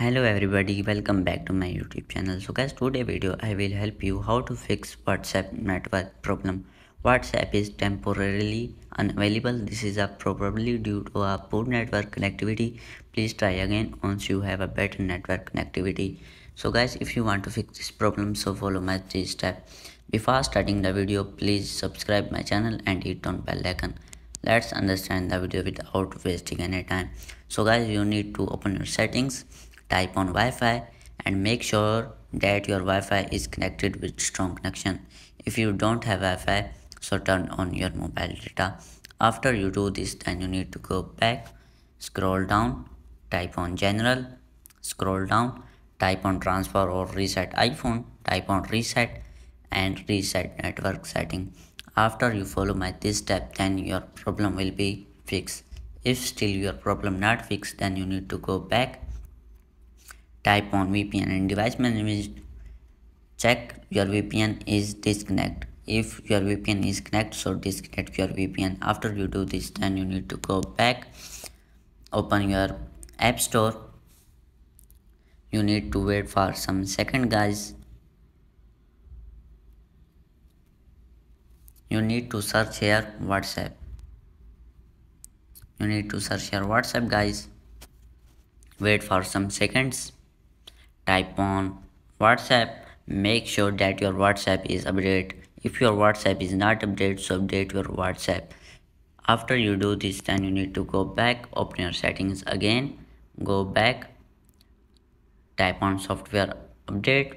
hello everybody welcome back to my youtube channel. So guys today video i will help you how to fix whatsapp network problem. Whatsapp is temporarily unavailable. This is a probably due to a poor network connectivity. Please try again once you have a better network connectivity. So guys if you want to fix this problem so follow my three steps before starting the video please subscribe my channel and hit on bell icon. Let's understand the video without wasting any time. So guys you need to open your settings type on Wi-Fi and make sure that your Wi-Fi is connected with strong connection. If you don't have Wi-Fi, so turn on your mobile data. After you do this, then you need to go back, scroll down, type on general, scroll down, type on transfer or reset iPhone, type on reset and reset network setting. After you follow my this step, then your problem will be fixed. If still your problem not fixed, then you need to go back type on VPN and device management check your VPN is disconnect. If your VPN is connect so disconnect your VPN after you do this then you need to go back open your app store. You need to wait for some second guys. You need to search here whatsapp. You need to search here whatsapp guys. Wait for some seconds type on whatsapp make sure that your whatsapp is updated if your whatsapp is not updated so update your whatsapp. After you do this then you need to go back open your settings again go back type on software update.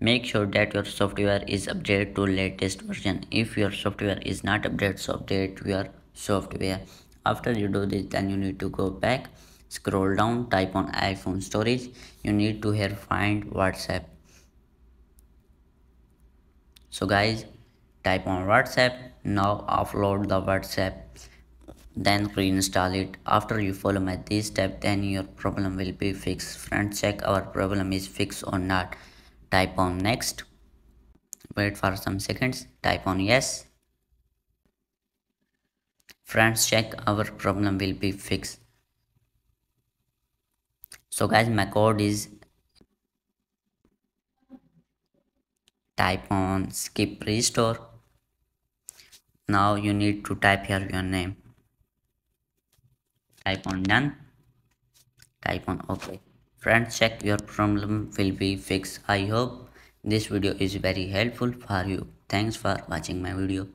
Make sure that your software is updated to latest version. If your software is not updated so update your software. After you do this then you need to go back scroll down type on iphone storage. You need to here find whatsapp. So guys type on whatsapp. Now upload the whatsapp. Then reinstall it. After you follow my this step then your problem will be fixed. Friends check our problem is fixed or not. Type on next. Wait for some seconds. Type on yes. Friends check our problem will be fixed so guys my code is type on skip restore. Now you need to type here your name. Type on done. Type on ok. Friends check your problem will be fixed. I hope this video is very helpful for you. Thanks for watching my video